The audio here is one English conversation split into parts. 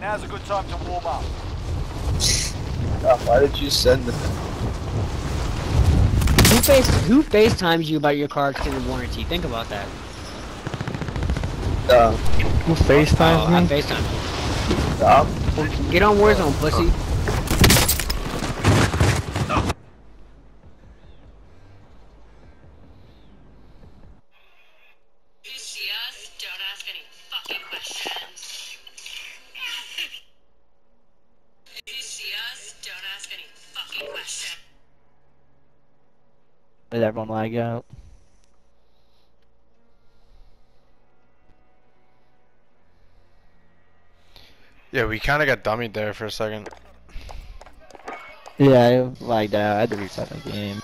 now's a good time to warm up. God, why did you send that? Who face who FaceTimes you about your car extended warranty? Think about that. Uh, Who Oh, FaceTime I me? FaceTime. stop. Get on Warzone, pussy. Everyone lag out? Yeah, we kind of got dummied there for a second. Yeah, it lagged out. I had to reset the game.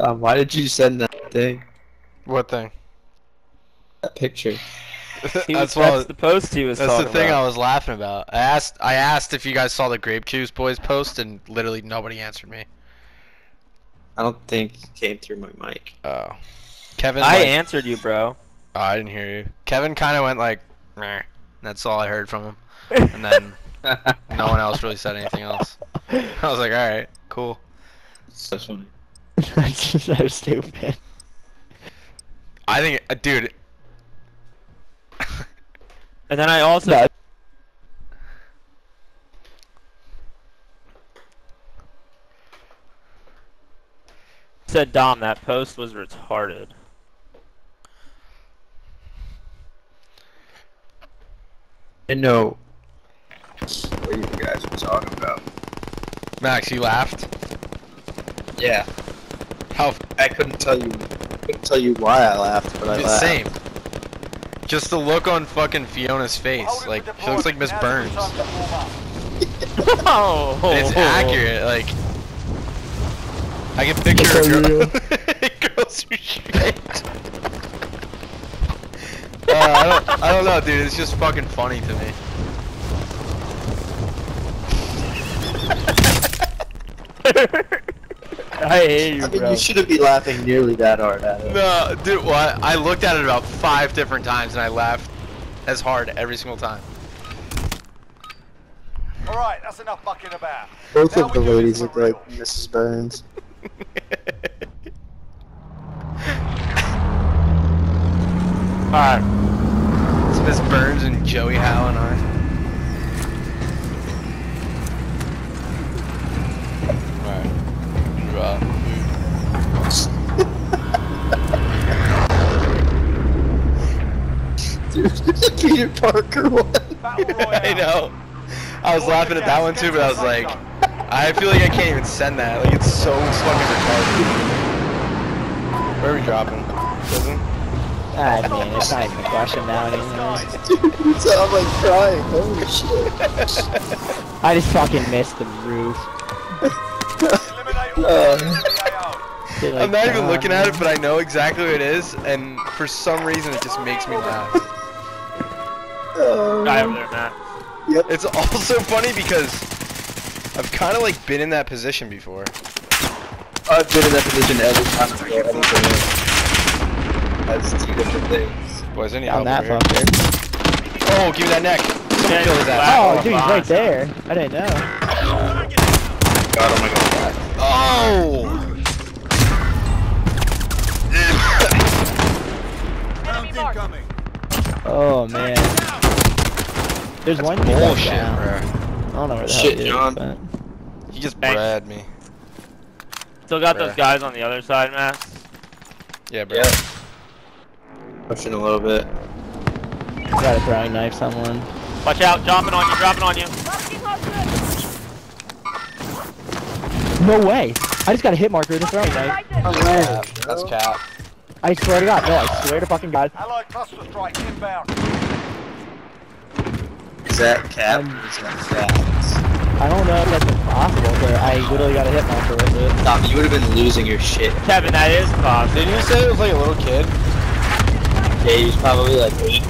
Um, why did you send that thing? What thing? That picture. He was, that's what that's was- the post he was That's the thing about. I was laughing about. I asked I asked if you guys saw the Grape Juice Boys post, and literally nobody answered me. I don't think it came through my mic. Oh. Kevin, I like- answered you, bro. Oh, I didn't hear you. Kevin kind of went like, Meh. That's all I heard from him. And then no one else really said anything else. I was like, all right, cool. That's funny. That's just so stupid. I think, uh, dude. And then I also No. said, Dom, that post was retarded. And no. what are you guys were talking about. Max, you laughed. Yeah, How I couldn't tell you. Couldn't tell you why I laughed, but I the laughed. same. Just the look on fucking Fiona's face, like she looks like Miss. Burns. Now's a good time to warm up. Oh, it's accurate, like. I can picture a so girl. Girls who shit. Uh, I don't, I don't know, dude. It's just fucking funny to me. I hate you, I mean, bro. you shouldn't be laughing nearly that hard at it. No, dude. What? I looked at it about five different times and I laughed as hard every single time. Alright, that's enough fucking about. Both Now of the we do this ladies for look like. Mrs. Burns. Alright. It's Miss Burns and Joey Howe and I. Dude, Peter Parker one. I know. I was laughing at that one too, but I was like, I feel like I can't even send that. Like it's so fucking retarded. Where are we dropping? Prison? I mean, it's not even a question now anymore. Dude, so I'm like crying. Holy shit. I just fucking missed the roof. Eliminate Uh. targets in the AO. Dude, like, I'm not even looking at it, but I know exactly what it is, and for some reason it just makes me laugh. Uh, oh, Guy over there, Matt. It's also funny because I've kind of like been in that position before. I've been in that position every time I go anything. That's two different things. Boys, I need On that over here. fucker. Oh, give me that neck. Someone Yeah, kill his ass. Oh, Oh, dude, he's right there. I didn't know. God, oh my god. Oh! Oh man. There's one dude Bullshit, bro. I don't know where the Shit, hell he is, John. but- He just Thanks. brad me. Still got those guys on the other side, Matt. Yeah, bro. Yeah. Pushing a little bit. Got a throwing knife someone. Watch out, dropping on you, dropping on you. No way! I just got a hit marker with a throwing knife. Cap. That's cap. I swear to God, no, I swear to fucking God. Allied cluster strike inbound. Is that cap? Um, Is that facts? I don't know if that's possible, but I literally got a hit marker with it. Tom, you would have been losing your shit. Kevin, that is possible. Didn't you say it was like a little kid? Yeah, he was probably like eight.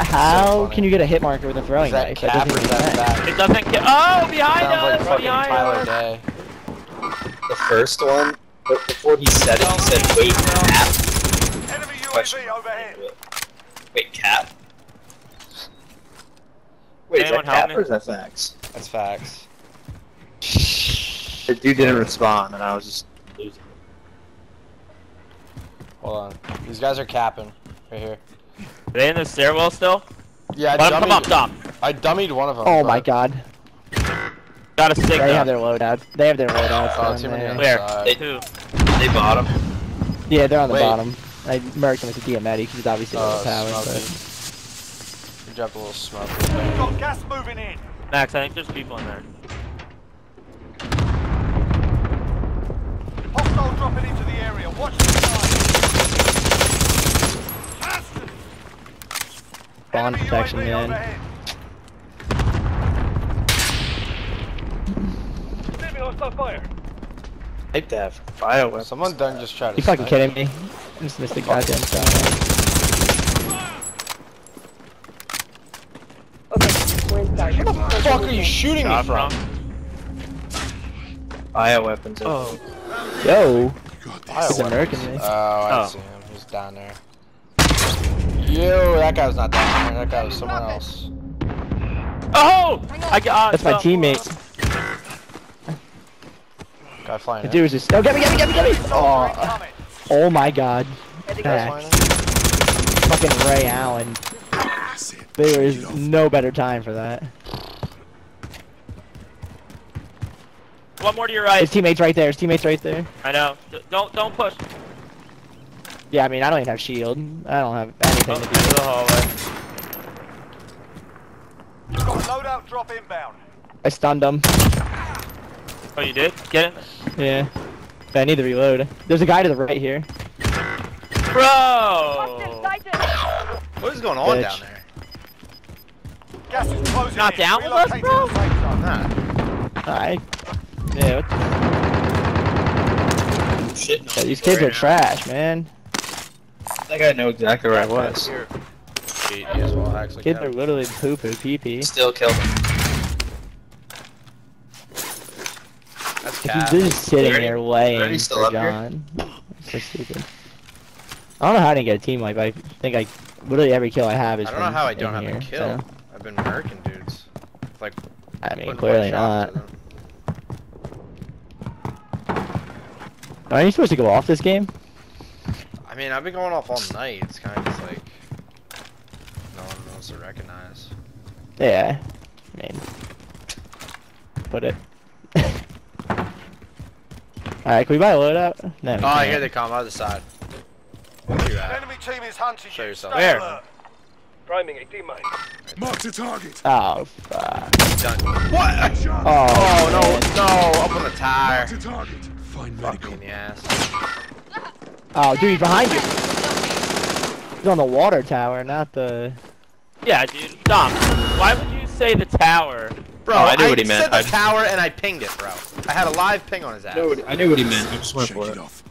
How funny. can you get a hit marker with a throwing Is that knife? cap or doesn't is that sense. back? It doesn't ki- Oh, behind Sounds like us! behind Tyler us! Day. The first one, but before he said it, he said, wait, cap? Enemy UAV overhead. Wait, cap? Wait, is that help cap me? or is that facts? That's facts. The dude didn't respond, and I was just losing. Hold on. These guys are capping. Right here. Are they in the stairwell still? Yeah, I Let them come up dummied, top. I dummied one of them. Oh my god. Got a stick They have their loadout. They have their loadouts. Oh, too many there. Where? They- Two. They bought him. Yeah, they're on the Wait. bottom. I marked him as a Diametti because he's obviously Oh, overpowered. smoky. But We dropped a little smoke. Got gas moving in. Max, I think there's people in there. Hostile dropping into the area. Watch the side. Spawn Enemy protection, man. overhead. Enemy hostile fire. Type to have bioweapons. Someone done just tried to. you fucking kidding me? I just missed the goddamn shot. Where the fuck are you shooting me Shot from? Bioweapons. Oh. Yo, Bioweapons. he's American me. Oh, I Oh. see him. He's down there. Yo, that guy was not down there. That guy was somewhere else. Oh! I got. Uh, That's my teammate. Guy flying. The dude was just. Oh, get me, get me, get me, get me! Oh, oh my god. Guy Max. flying in. Fucking Ray Allen. There is no better time for that. One more to your right. His teammate's right there. His teammate's right there. I know. D- Don't don't push. Yeah, I mean, I don't even have shield. I don't have anything Oh, to do. the hallway. Got loadout drop inbound. I stunned him. Oh, you did? Get it, Yeah. But I need to reload. There's a guy to the right here. bro. What is going on Bitch. down there? Gas is closing Not in. down with us, Relocating bro? the safe zone. Nah. Alright. Yeah, what oh, Shit. yeah, these kids are trash, man. I think I know exactly where I was. Here. He, he as actually. Kids are literally poo poo pee pee. Still killed him. That's Like, cap. Just sitting Already- there laying already still for up here? John. So stupid. I don't know how I didn't get a team wipe. I think I literally every kill I have is I don't know how I don't in have a kill. so, I've been murking dudes. Like, I mean, clearly one shot not. Are you supposed to go off this game? I mean, I've been going off all night. It's kind of just like no one knows to recognize. Yeah. I mean, put it. Alright, can we buy a loadout? No. we Oh, can't. here they come out of the side. Where? Enemy team is hunting Show you. yourself. Stay Where? Alert. Priming a teammate. Mark the target. Oh, fuck. Done. What? Oh, Oh no, man. no! Up on the tire. Mark the target. Find medical. in the ass. Oh, dude, he's behind you. He's on the water tower, not the. Yeah, dude. Dom, why would you say the tower? Bro, Oh, I knew what he meant. said the I just- tower and I pinged it, bro. I had a live ping on his ass. No, I knew what he meant. I just went Shake for it it. off.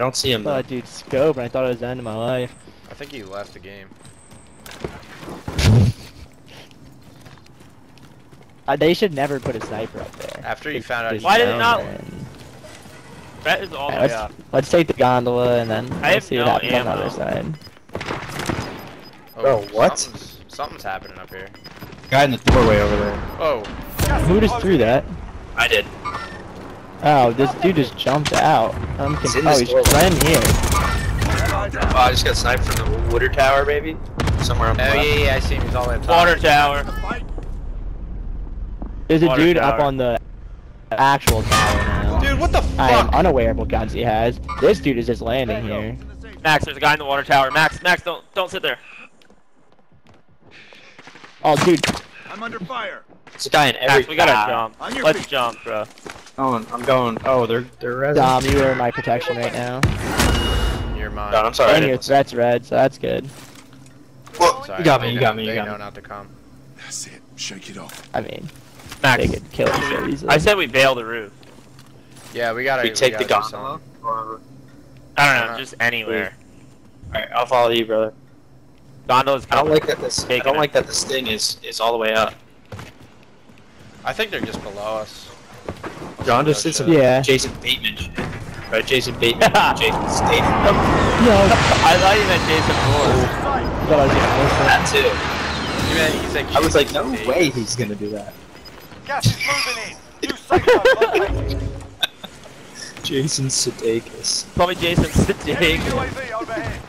Don't see him Oh, though. dude, scope, and I thought it was the end of my life. I think he left the game. Uh, they should never put a sniper up there. After you found out Why did it not- That is all the Alright, let's, up. let's take the gondola and then I have see no what happens on the other side. Oh, Bro, what? Something's, something's happening up here. Guy in the doorway over there. Oh, Who Who is just closing threw that? I did. Oh, this dude just jumped out. I'm oh, He's conf- in oh, this he's doorway. right in here. Oh, I just got sniped from the water tower, baby. Somewhere on oh the yeah, left. yeah, I see him. He's all the way up top. Water tower. There's a Water dude tower. up on the actual tower now. Dude, what the fuck? I am unaware of what guns he has. This dude is just landing here. Max, there's a guy in the water tower. Max, Max, don't don't sit there. Oh, dude, I'm under fire. There's a guy in every Max, we gotta tower. jump. On your Let's jump, bro. Oh, going, I'm going. Oh, they're they're res. Dom, you are my protection right now. You're mine. No, I'm sorry. I And your didn't- threat's red, so that's good. Well, Sorry, you got me. You got me. You They got know me. not to come. That's it. Shake it off. I mean, Max, they could kill us so easily. I said we bail the roof. Yeah, we gotta. We take the gotta do gondola. I don't know, uh-huh. just anywhere. Alright, I'll follow you, brother. Gondola's I don't like that this. I don't like that this thing is is all the way up. I think they're just below us. John just Oh, did some. Yeah. Jason Bateman shit. Right, Jason Bateman, Jason Statham. No, I thought you meant Jason Moore. Oh. thought I was. That too. You meant he said I was like, no Jason way he's gonna do that. Gas is moving in. New safe. Jason Sudeikis. Call me Jason Enemy Sittig. UAV overhead.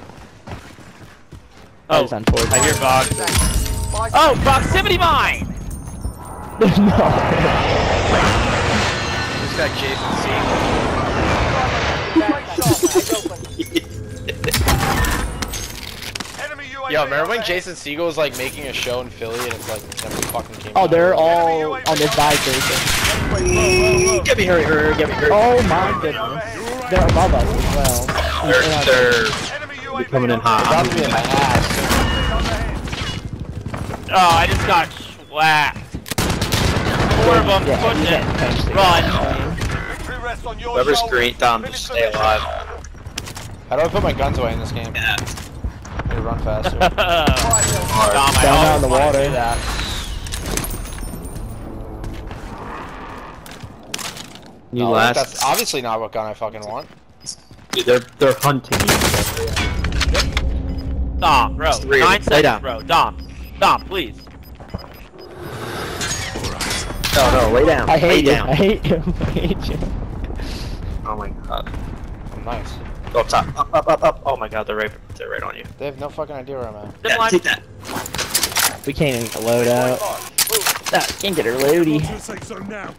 That Oh. I hear boxes. Buy Oh, proximity mine! No. This guy Jason Segel. Enemy Yo, remember when. Jason Segel was like making a show in Philly and it's like never fucking came Oh, they're all on this buy station. Get me hurry, hurry, get me hurry. Oh my goodness. They're above us as well. They're, they're Enemy UAV they're coming in hot. Dropped I'm me in my ass. Oh, I just got slapped. Four of them, Yeah, push you it. can't Run. guy. Victory rests on your Whoever's shoulders. green thumb, Finish just stay alive. How do I put my guns away in this game? Yeah. Need run faster. Dom, I Down out in the water. do. You No, last. That's obviously not what gun I fucking want. Dude, they're they're hunting you. Dom, bro. three Nine seconds, down. bro. Dom. Dom, please. No, no, lay down. I hate you. down. I hate you. I hate you. Oh my god. I'm nice. Go up top. Up, up, up, up. Oh my god, they're right, they're right on you. They have no fucking idea where I'm at. Yeah, take that. We can't even get load out. Ah, can't get her loady. Go to the safe zone now.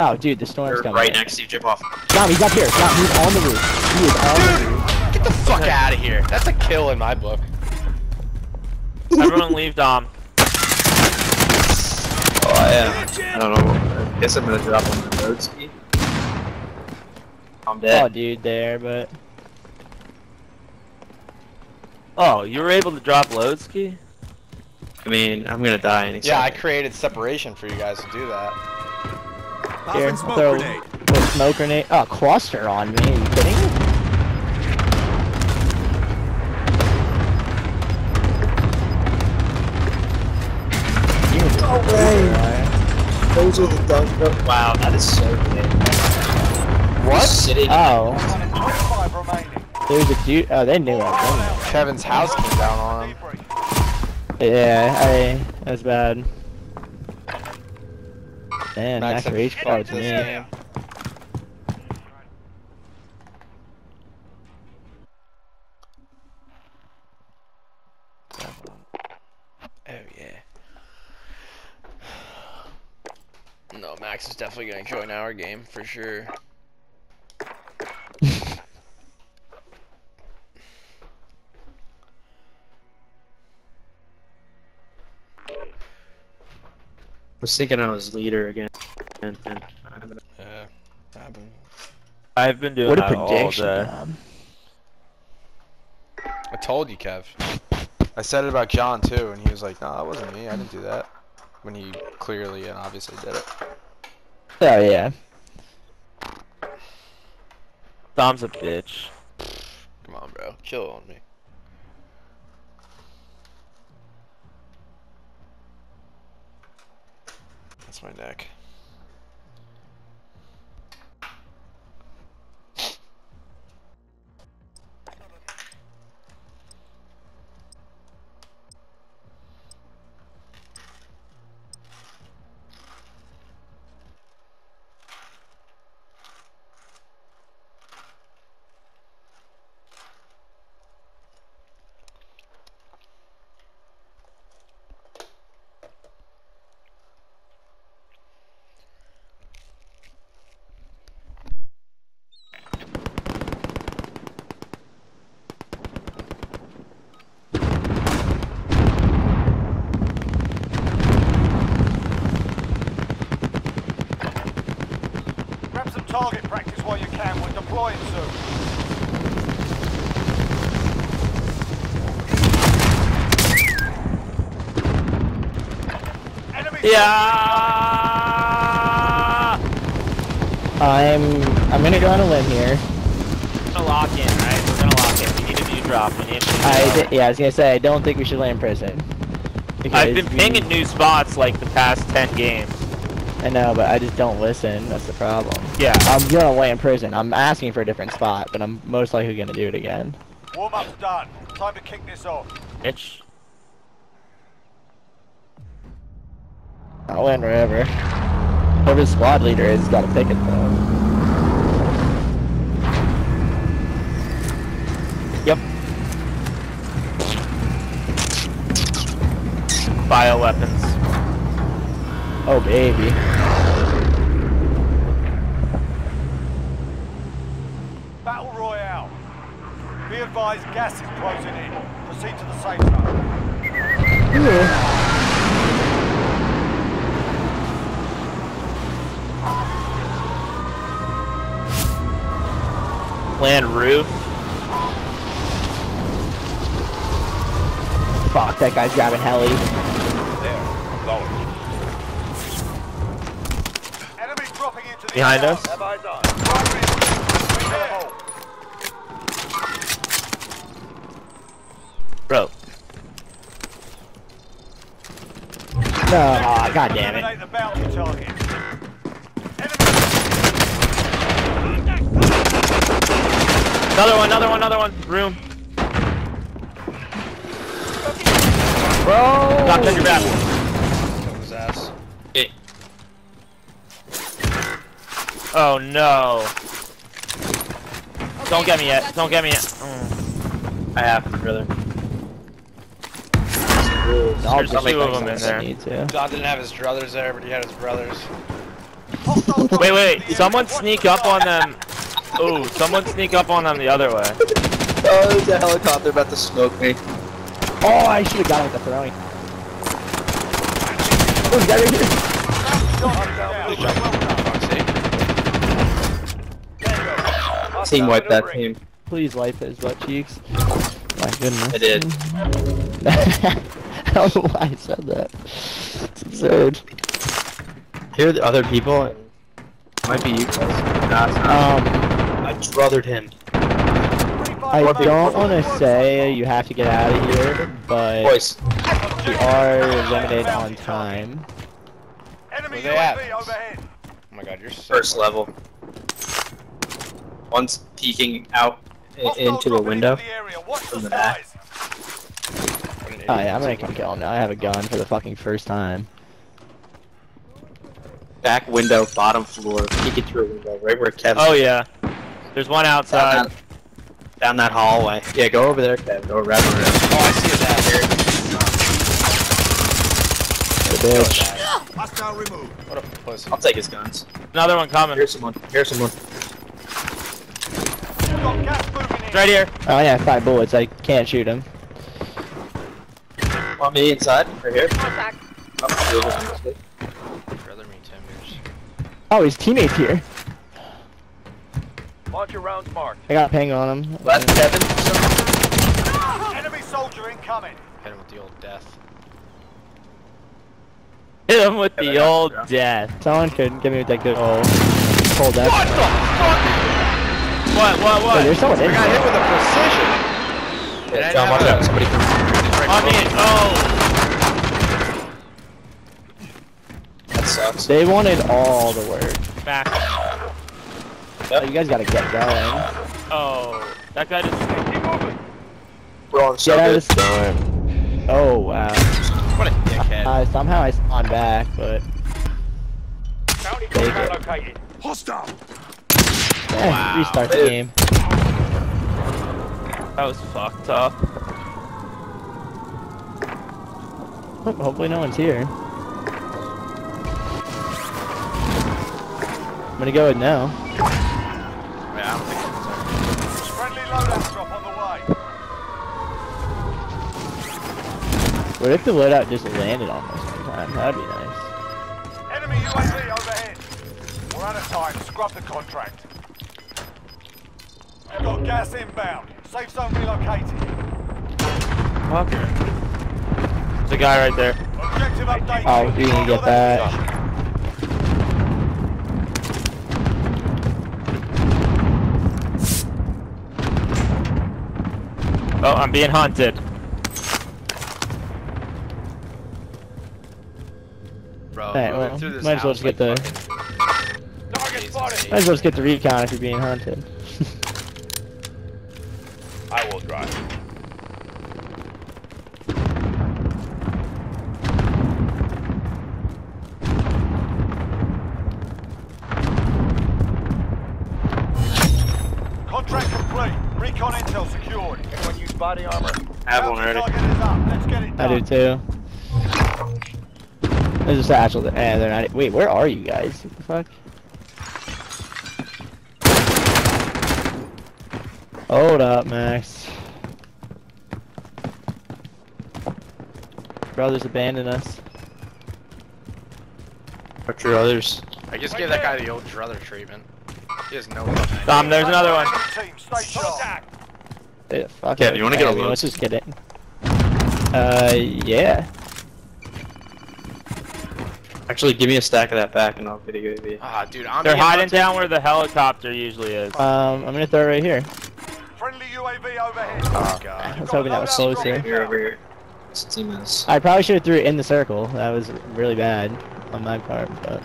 Oh, dude, the storm's They're coming. right next to you. Jump off. Dom, he's up here. Dom, he's on the roof. He is on the roof. Get the fuck out of here. That's a kill in my book. Everyone leave Dom. Oh yeah. I don't know. I guess I'm gonna drop on my road ski. I'm Oh, dead. dude, there, but Oh, you were able to drop load ski? I mean, I'm gonna die any Yeah, I created separation for you guys to do that. here, Popping smoke throw grenade. a smoke grenade. Oh, cluster on me. Are you kidding me? No way. Those are the dumb. Wow, that is so good. What? Sitting. Oh, Five remaining. there's a dude. Oh, they knew I was Kevin's house came down on him. Debrief. in there. Yeah, I. That was bad. Man, Max Max said, Rage "Fuck called me. game." Oh yeah. No, Max is definitely gonna join our game for sure. I was thinking I was leader again. And, and I'm gonna- Yeah. happened. I've been doing What a that all prediction. day. Dom. I told you, Kev. I said it about John too, and he was like, "No, that wasn't me. I didn't do that." When he clearly and obviously did it. Oh yeah. Dom's a bitch. Come on, bro. Chill on me. That's my neck. Grab some target practice while you can. We're deploying soon. Enemy Yeah. I'm. I'm gonna go on a limb here. gonna lock in, right? We're gonna lock in. We need a new drop. We need a new I drop. di- yeah, I was gonna say I don't think we should land prison. I've Because been we- pinging new spots like the past 10 games. I know, but I just don't listen. That's the problem. Yeah. I'm gonna land prison. I'm asking for a different spot, but I'm most likely gonna do it again. Warm up's done. Time to kick this off. Bitch. I'll land wherever. Whoever squad leader is, gotta pick it though. Yep. Bioweapons. Oh baby. Battle Royale. Be advised, gas is closing in. Proceed to the safe zone. Land roof. Fuck, that guy's grabbing heli. Enemy dropping into the Behind AR. us? Have eyes on. Primary position. Bring their hole. Bro. No, oh, god damn it. Eliminate the bounty target. Another one, another one, another one. Room. Bro! Knocked on your back. Kill his ass. Oh no. Don't get me yet. Don't get me yet. Mm. I have to, brother. I'll There's two of them in sense if I there. Need to. Don didn't have his brothers there, but he had his brothers. Wait, wait. Someone sneak up on them. Ooh, someone sneak up on them the other way. Oh, there's a helicopter about to smoke me. Oh, I should have got him with the throwing. Oh, he's got right here. Team wipe that team. Please wipe his butt cheeks. My goodness. I did. I don't know why I said that. It's absurd. Here are the other people. and Might be you guys. Nah, it's not. Um, I brothered him. I don't want to say you have to get out of here, but Boys, we are limited on time. Enemy Where they at? Overhead. Oh my god, you're so first level. One's peeking out i- into a window. into the area. Watch the from the back. skies. Oh yeah, I'm gonna come kill him now. I have a gun for the fucking first time. Back window, bottom floor, peeking through a window, right where Kevin. Oh yeah. There's one down outside. that, down that hallway. Yeah, go over there, Kev. Go wrap around. Oh, I see his ass here. The bitch. Hostile removed. What a pussy. I'll take his guns. Another one coming. Here's someone. Here's someone. We've got gas moving in. It's right here. Oh yeah, five bullets. I can't shoot him. Want me inside? Right here. Contact. Oh, over. Brother. Oh, his teammate's here. Launch your rounds marked. I got a ping on him. Left Kevin. Enemy soldier incoming. Hit him with the old death. Hit him with the old death. Someone could give me with that good old cold death. What the fuck? What, what, what? Wait, there's someone I in got hit with a precision. Yeah, John, watch out. Somebody. I mean, oh. That sucks. They wanted all the work. Back. Oh, you guys gotta get going. Oh. That guy just. We're on so Get out of the storm. Oh wow. What a dickhead. Uh, somehow I spawned back, but Bounty Take it. contract located. Hostile. eh, restart the game. That was fucked up. Hopefully no one's here. I'm gonna go with no. Wait, I don't think it's Friendly loadout drop on the way. What if the loadout just landed on us one time? That'd be nice. Enemy UAV overhead. We're out of time. Scrub the contract. We've got gas inbound. Safe zone relocated. Fuck. There's a guy right there. Objective update. Oh, we didn't get that. Oh, I'm being hunted. Bro, Alright, well, this might as well house just get the- fucking Target amazing spotted. state. Might as well just get the recon if you're being hunted. I will drive. Do too. There's a satchel there. Eh, they're not. Wait, where are you guys? What the fuck? Hold up, Max. Brothers abandon us. What's your others? I just gave that guy the old druther treatment. He has no fucking idea. There's another one. Enemy Team, stay sharp. Eh, fuck Yeah, it. you wanna get a I mean, load? Let's just get it. Uh, yeah. Actually, give me a stack of that back and I'll video a UAV. Ah, dude, I'm They're hiding hunted. down where the helicopter usually is. Um, I'm gonna throw it right here. Friendly UAV overhead. Oh god. I was hoping that was closer. Here, over here. It's. I probably should have threw it in the circle. That was really bad on my part, but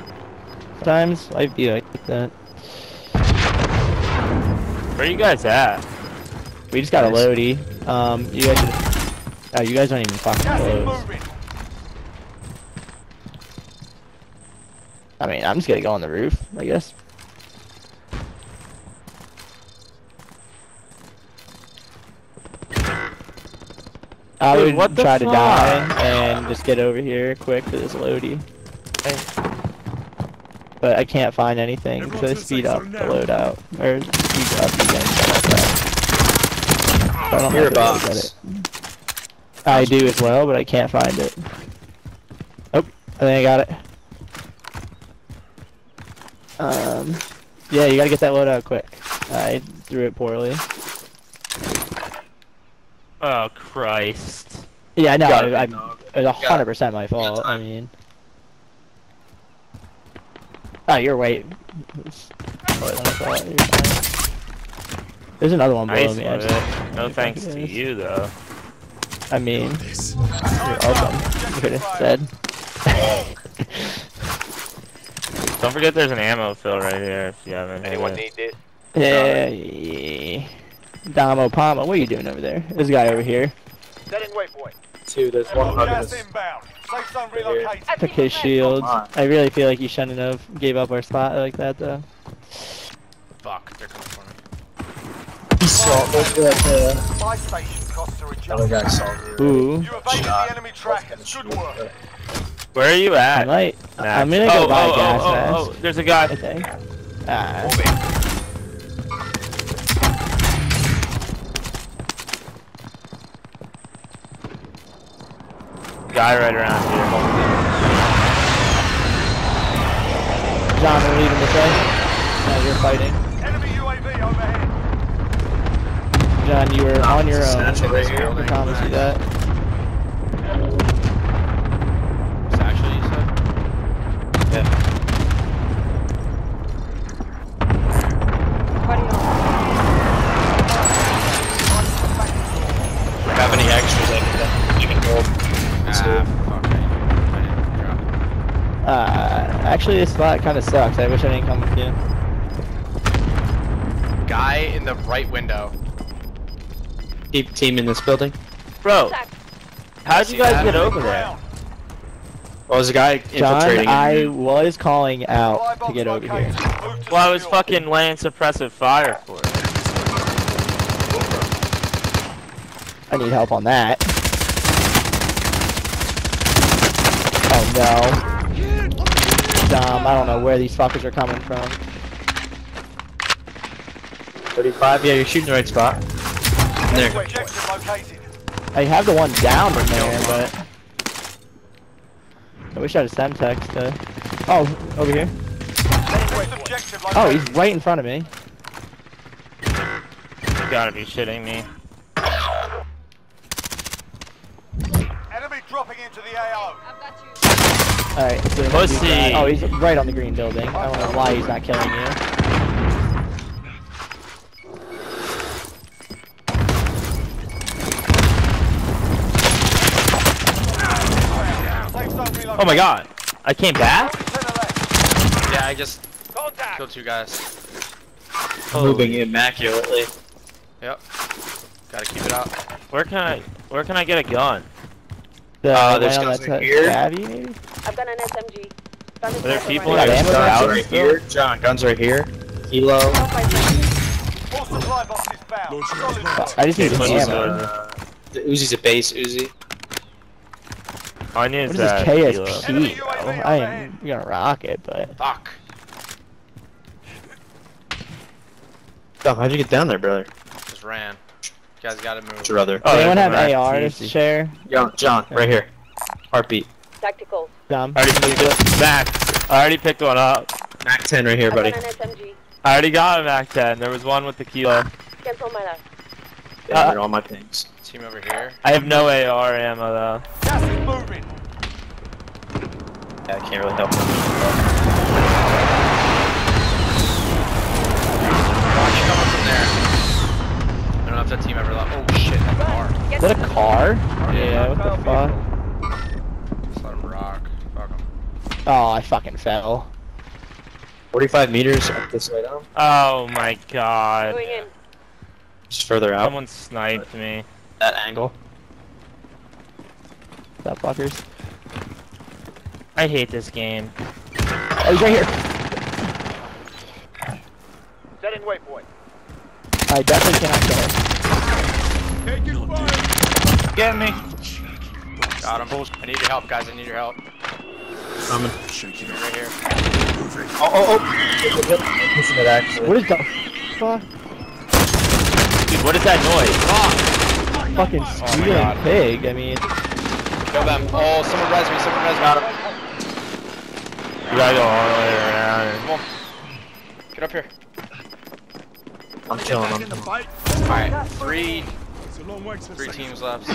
sometimes life be like that. Where you guys at? We just got a Nice. loady. Um, you guys should. Oh, you guys don't even fucking close. I mean, I'm just gonna go on the roof, I guess. I Dude, would what the try to die and just get over here quick for this loady. But I can't find anything Everyone to to speed up the loadout. Or speed up again, stuff like that. I do as well, but I can't find it. Oh, I think I got it. Um, yeah, you gotta get that load out quick. I threw it poorly. Oh Christ. Yeah, I know. Got I, I, dog. it was hundred percent my fault. I mean, oh, you're right. It's totally my fault. You're fine. There's another one below Nice me. I with just- it. No thanks to you though. I mean, you're welcome. You could have said. Don't forget there's an ammo fill right here if you haven't. Anyone hit it. need this? Yeah, yeah. Domopomo, what are you doing over there? This guy over here. Setting waypoint. Two, there's one hugging Gas us. inbound. Safe zone Right Took his shields. Come on. I really feel like you shouldn't have gave up our spot like that though. Fuck, they're coming for me. He saw look at that. Spy station costs Other guy saw me. Ooh. You evaded Shot. the enemy trackers. Good work. Where are you I at? might. Max? I'm gonna go oh, buy oh, gas oh, mask. oh, oh, there's a guy. I think. Ah. Guy right around here. John, we're leaving this way. No, you're fighting. Enemy UAV overhead. John, you were on your own. Satchel right here. I promise you that. Satchel, you said? Have any extras I can, you can? Ah, fuck. I I didn't drop it. Uh, actually, this spot kind of sucks. I wish I didn't come with you. Guy in the right window. Keep team in this building. Bro, how'd you guys get over there? Ground. Well, there's a guy infiltrating. John. I in was calling out to get over here. Well, I was fucking laying suppressive fire for it. I need help on that. Oh no. Dom, I don't know where these fuckers are coming from. 35. Yeah, you're shooting the right spot. There. I have the one down from there, but I wish I had a Semtex to. Oh, over here. Next objective located. Oh, he's right in front of me. You gotta be shitting me. Enemy dropping into the AO. Alright, so let's do Pussy. Oh, he's right on the green building. I don't know why he's not killing you. Oh my god. I came back? Only to the left. Yeah, I just Contact. killed two guys. Moving immaculately. Yep. Gotta keep it up. Where can I where can I get a gun? The Uh, there's guns right here. Abby, maybe? I've got an SMG. Found Are there people right Yeah, that ammo are box out? Right here, John. Guns right here. Kilo. here. Off my friend. All supply boxes found. Launching Solid out work. I just need Okay, some ammo. go. Uh, the Uzi's a base Uzi. All I need What is is that. this. KSP, bro? I am gonna rock it, but... Fuck. Dom, how'd you get down there, brother? Just ran. You guys gotta move. What's your other? Oh, Does anyone there's have a AR to Max. Easy. share? John, John, right here. Heartbeat. Tactical. Dumb. I already picked it. Max. I already picked one up. Mac 10 right here, buddy. got an SMG. I already got a Mac 10. There was one with the kilo. Cancel my last. Yeah, uh, they're all my pings. Team over here. I have no AR ammo though. Gas is moving. Yeah, I can't really help. Watch coming from there. I don't know if that team ever left. Oh shit, that car. Is that a car? Yeah. Yeah, what the fuck? Just let him rock. Fuck him. Oh, I fucking fell. 45 meters up this way down. Oh my god. going in. Just further out. Someone sniped me. That angle. That fuckers. I hate this game. Oh, he's right here. Setting waypoint. I definitely cannot kill him. Taking fire. Get me. Got him. I need your help, guys. I need your help. I'm it You're off. right here. Oh, oh, oh. Missing it, actually. What is the fuck? Dude, what is that noise? Fucking oh squealing oh God. pig. I mean, Kill them. Oh, someone res me. Someone res me. Got him. You gotta go all the way around. Come on. Get up here. I'm killing Back in the them. fight. Alright, three It's a long way to the three teams left.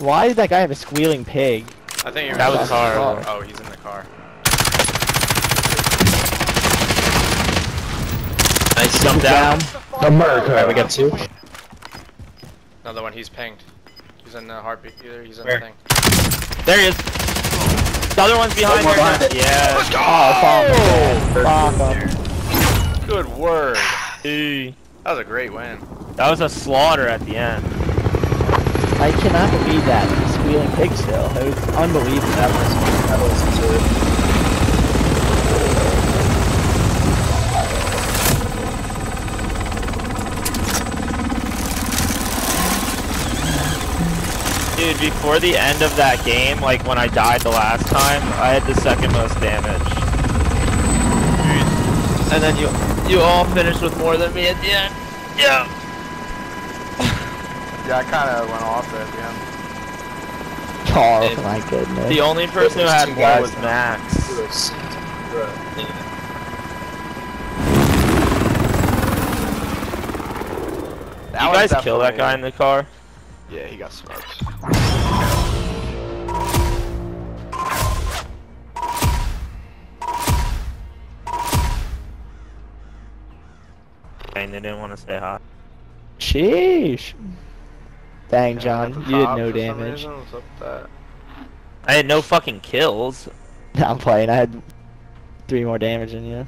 Why did that guy have a squealing pig? I think you're That was That's horrible. Oh, he's in the car. Nice. Jump down. America. Alright, we got two. Another one. He's pinged. He's in the heartbeat. Either he's in Where? the thing. There he is. The other one's behind One there. more behind it. Yeah. Oh, fuck. Fuck him. Good word. Hey. That was a great win. That was a slaughter at the end. I cannot believe that. He's squealing pig still. It was unbelievable. That was, that was two. Dude, before the end of that game, like when I died the last time, I had the second most damage. And then you you all finished with more than me at the end. Yeah. Yeah, I kind of went off at the end. Oh, It- my goodness. The only person who had more was. Max. You were sick. You were a thing. you guys kill that guy in the car? Yeah, he got smoked. And they didn't want to say hi. Sheesh. Dang, John. You did no damage. What's up with that? I had no fucking kills. I'm playing. I had three more damage than you.